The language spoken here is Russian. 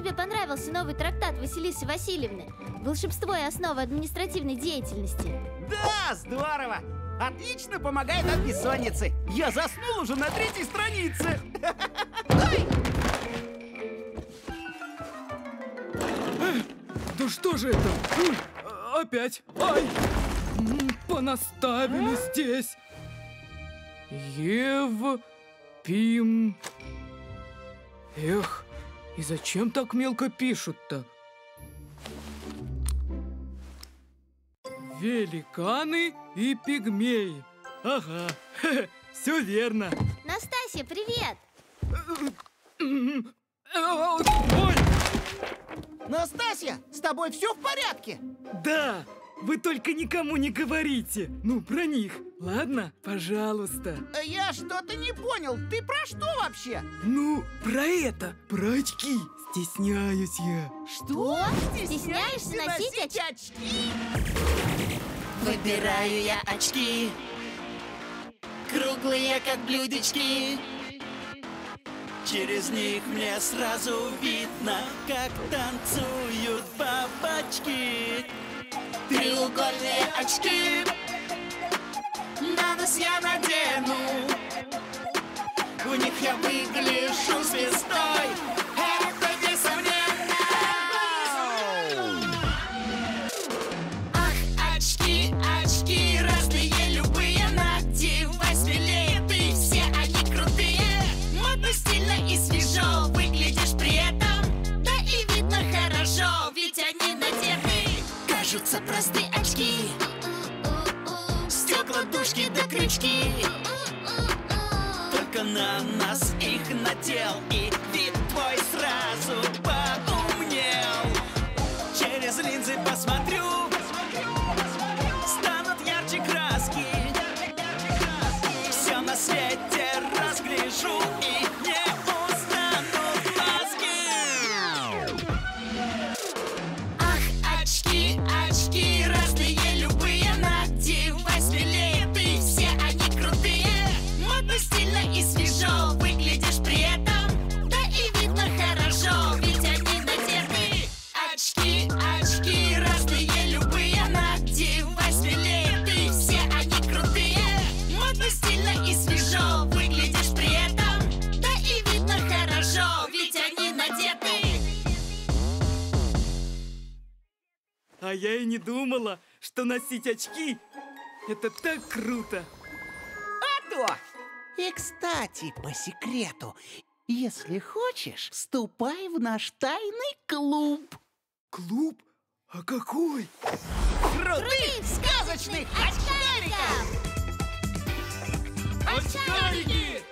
тебе понравился новый трактат Василисы Васильевны? Волшебство и основа административной деятельности. Да, здорово! Отлично помогает от бессонницы. Я заснул уже на третьей странице. Да что же это? Опять? Ай! Понаставили здесь. Ев... Пим... Эх, и зачем так мелко пишут-то? Великаны и пигмеи. Ага, все верно. Настасья, привет! Ой, Настасья, с тобой все в порядке? да, вы только никому не говорите. Ну, про них. Ладно, пожалуйста. Э, Я что-то не понял. Ты про что вообще? Ну, про это, про очки. Стесняюсь я. Что? Стесняешься носить очки? очки? Выбираю я очки Круглые, как блюдечки Через них мне сразу видно, как танцуют бабочки Треугольные очки Нос я надену. В них я выгляжу звездой. Это несомненно Ах, очки, очки, разные, любые Надевай смелее, ты все они крутые. Модно, стильно и свежо Выглядишь при этом. Да и видно хорошо, ведь они надеты. Кажутся простые очки Дужки да крючки. Только на нас их надел И вид твой сразу поумнел. Через линзы посмотрю Станут ярче краски. Все на свете разгляжу И не устанут глазки Ах, очки А я и не думала, что носить очки это так круто. А то! И, кстати, по секрету, если хочешь, вступай в наш тайный клуб. Клуб? А какой? Крутых сказочных очкариков! Очкарики!